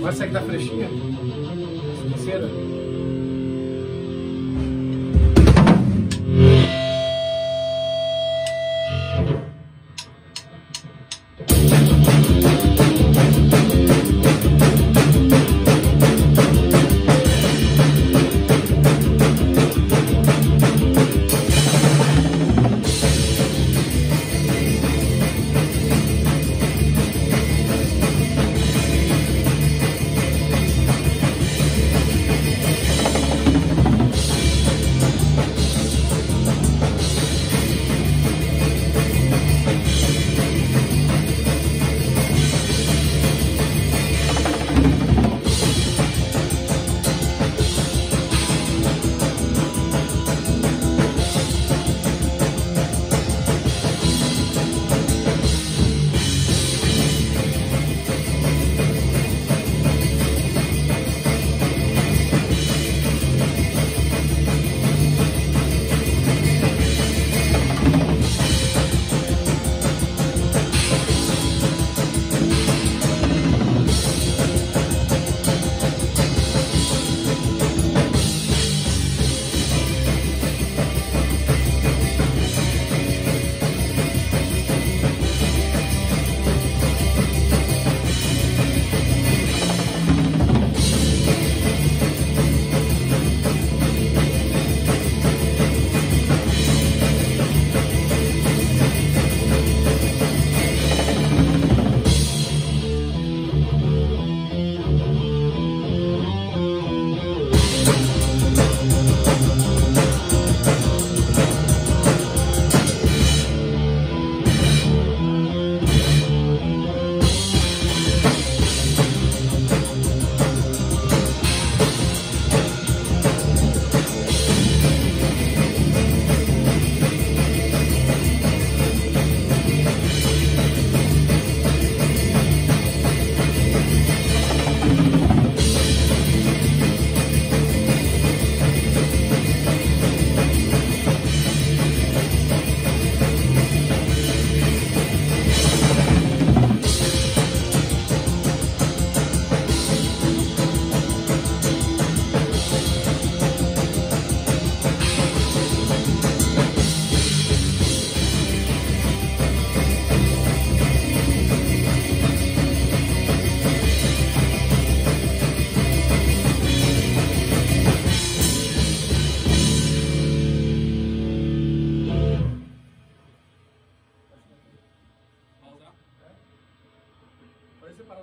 Vai sair da flechinha? Terceira? Pode